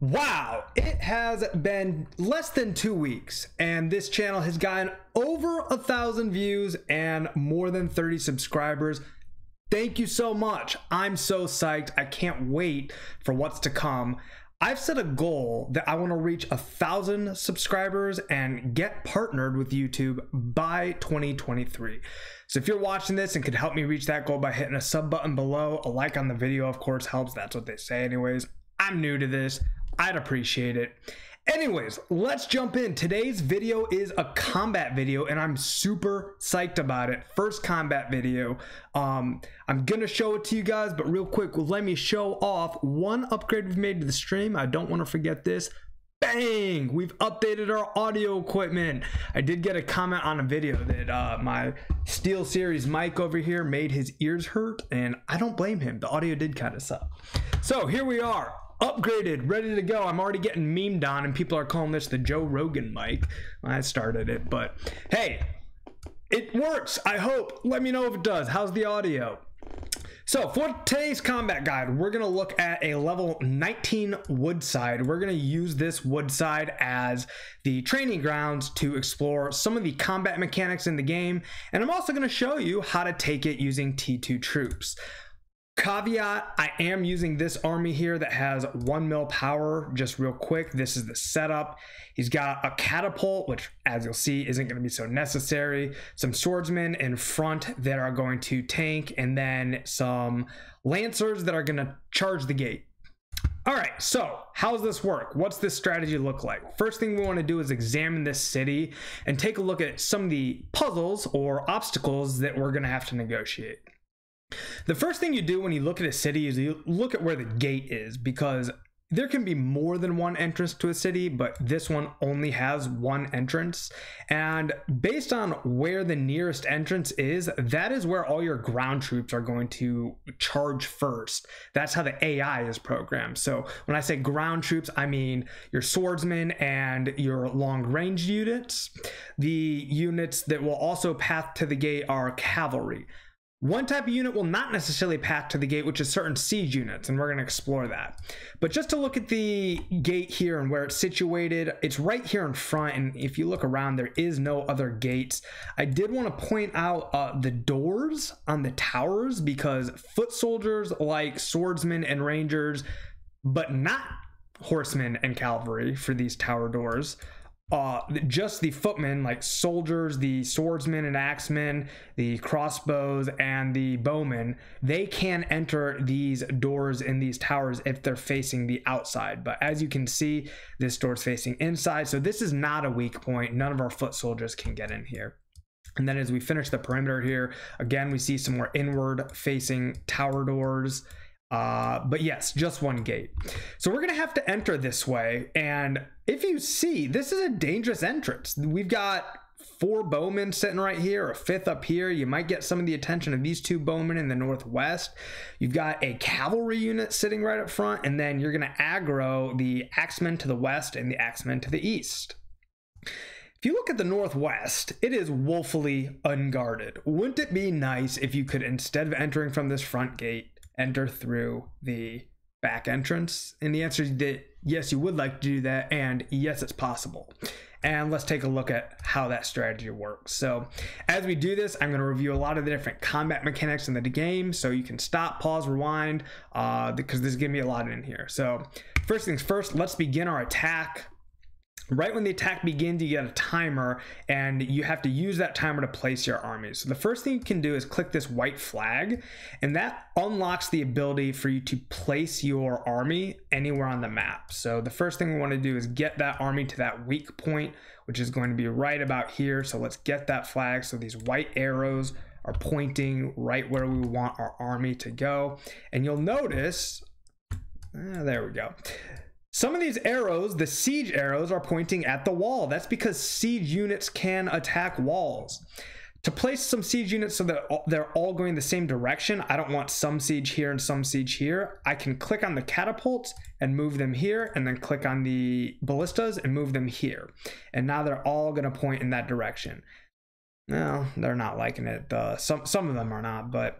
Wow, it has been less than two weeks, and this channel has gotten over a thousand views and more than 30 subscribers. Thank you so much. I'm so psyched. I can't wait for what's to come. I've set a goal that I want to reach a thousand subscribers and get partnered with YouTube by 2023. So if you're watching this and could help me reach that goal by hitting a sub button below, a like on the video, of course, helps. That's what they say, anyways. I'm new to this. I'd appreciate it. Anyways, let's jump in. Today's video is a combat video and I'm super psyched about it. First combat video. Um, I'm gonna show it to you guys, but real quick, let me show off one upgrade we've made to the stream. I don't wanna forget this. Bang! We've updated our audio equipment. I did get a comment on a video that uh, my SteelSeries mic over here made his ears hurt, and I don't blame him. The audio did kind of suck. So here we are upgraded, ready to go. I'm already getting memed on, and people are calling this the Joe Rogan mic. I started it, but hey, it works. I hope. Let me know if it does. How's the audio? So for today's combat guide, we're gonna look at a level 19 Woodside. We're gonna use this Woodside as the training grounds to explore some of the combat mechanics in the game. And I'm also gonna show you how to take it using T2 troops. Caveat, I am using this army here that has one mil power, just real quick. This is the setup. He's got a catapult, which as you'll see, isn't gonna be so necessary. Some swordsmen in front that are going to tank, and then some lancers that are gonna charge the gate. All right, so how's this work? What's this strategy look like? First thing we want to do is examine this city and take a look at some of the puzzles or obstacles that we're going to have to negotiate. The first thing you do when you look at a city is you look at where the gate is because there can be more than one entrance to a city, but this one only has one entrance. And based on where the nearest entrance is, that is where all your ground troops are going to charge first. That's how the AI is programmed. So when I say ground troops, I mean your swordsmen and your long range units. The units that will also path to the gate are cavalry. One type of unit will not necessarily path to the gate, which is certain siege units, and we're going to explore that. But just to look at the gate here and where it's situated, it's right here in front, and if you look around, there is no other gates. I did want to point out uh, the doors on the towers because foot soldiers like swordsmen and rangers, but not horsemen and cavalry for these tower doors uh, just the footmen, like soldiers, the swordsmen and axemen, the crossbows, and the bowmen, they can enter these doors in these towers if they're facing the outside. But as you can see, this door's facing inside. So this is not a weak point. None of our foot soldiers can get in here. And then as we finish the perimeter here, again, we see some more inward facing tower doors uh, but yes, just one gate. So we're going to have to enter this way. And if you see, this is a dangerous entrance. We've got four bowmen sitting right here, a fifth up here. You might get some of the attention of these two bowmen in the northwest. You've got a cavalry unit sitting right up front, and then you're going to aggro the axemen to the west and the axemen to the east. If you look at the Northwest, it is woefully unguarded. Wouldn't it be nice if you could, instead of entering from this front gate, enter through the back entrance? And the answer is that yes, you would like to do that, and yes, it's possible. And let's take a look at how that strategy works. So, as we do this, I'm going to review a lot of the different combat mechanics in the game. So, you can stop, pause, rewind, uh, because there's going to be a lot in here. So, first things first, let's begin our attack right when the attack begins you get a timer and you have to use that timer to place your armies so the first thing you can do is click this white flag and that unlocks the ability for you to place your army anywhere on the map. So the first thing we want to do is get that army to that weak point which is going to be right about here. So let's get that flag. So these white arrows are pointing right where we want our army to go. And you'll notice ah, there we go some of these arrows, the siege arrows, are pointing at the wall. That's because siege units can attack walls. To place some siege units so that they're all going the same direction, I don't want some siege here and some siege here. I can click on the catapults and move them here, and then click on the ballistas and move them here. And now they're all going to point in that direction. No, they're not liking it. Uh, some some of them are not, but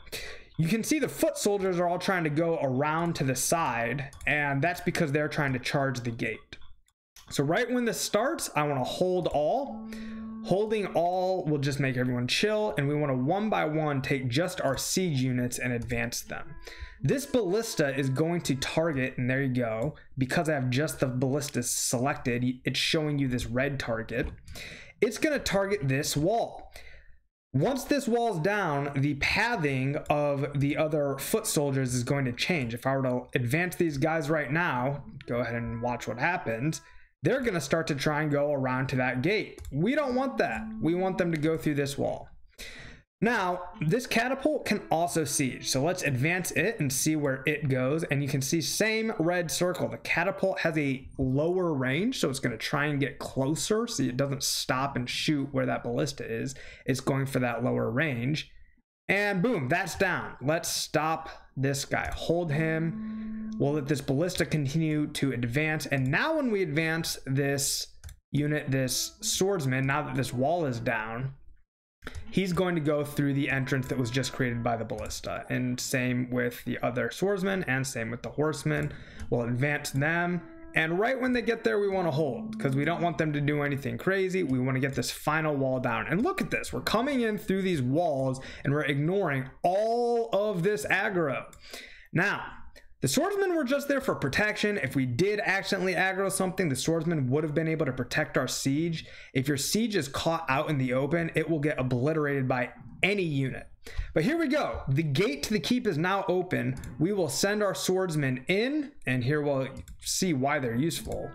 you can see the foot soldiers are all trying to go around to the side, and that's because they're trying to charge the gate. So right when this starts, I want to hold all. Holding all will just make everyone chill, and we want to one by one take just our siege units and advance them. This ballista is going to target, and there you go, because I have just the ballista selected, it's showing you this red target. It's going to target this wall. Once this wall's down, the pathing of the other foot soldiers is going to change. If I were to advance these guys right now, go ahead and watch what happens. They're going to start to try and go around to that gate. We don't want that. We want them to go through this wall. Now, this catapult can also siege, so let's advance it and see where it goes. And you can see same red circle. The catapult has a lower range, so it's going to try and get closer so it doesn't stop and shoot where that ballista is. It's going for that lower range. And boom, that's down. Let's stop this guy. Hold him. We'll let this ballista continue to advance. And now when we advance this unit, this swordsman, now that this wall is down, he's going to go through the entrance that was just created by the ballista. And same with the other swordsmen and same with the horsemen. We'll advance them. And right when they get there, we want to hold because we don't want them to do anything crazy. We want to get this final wall down. And look at this. We're coming in through these walls and we're ignoring all of this aggro. Now, the swordsmen were just there for protection. If we did accidentally aggro something, the swordsmen would have been able to protect our siege. If your siege is caught out in the open, it will get obliterated by any unit. But here we go. The gate to the keep is now open. We will send our swordsmen in, and here we'll see why they're useful.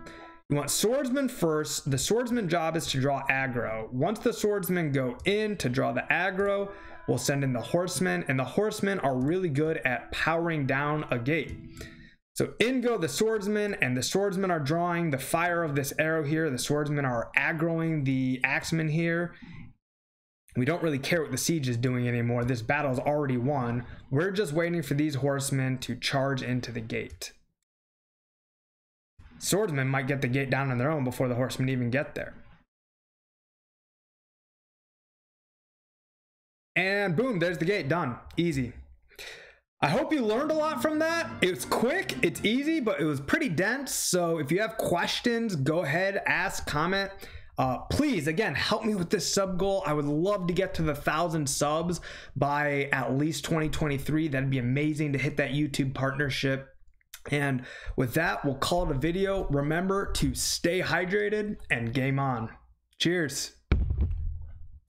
You want swordsmen first. The swordsman job is to draw aggro. Once the swordsmen go in to draw the aggro, We'll send in the horsemen, and the horsemen are really good at powering down a gate. So in go the swordsmen, and the swordsmen are drawing the fire of this arrow here. The swordsmen are aggroing the axemen here. We don't really care what the siege is doing anymore. This battle's already won. We're just waiting for these horsemen to charge into the gate. Swordsmen might get the gate down on their own before the horsemen even get there. And boom, there's the gate, done. Easy. I hope you learned a lot from that. It's quick, it's easy, but it was pretty dense. So if you have questions, go ahead, ask, comment. Uh, please, again, help me with this sub goal. I would love to get to the thousand subs by at least 2023. That'd be amazing to hit that YouTube partnership. And with that, we'll call it a video. Remember to stay hydrated and game on. Cheers.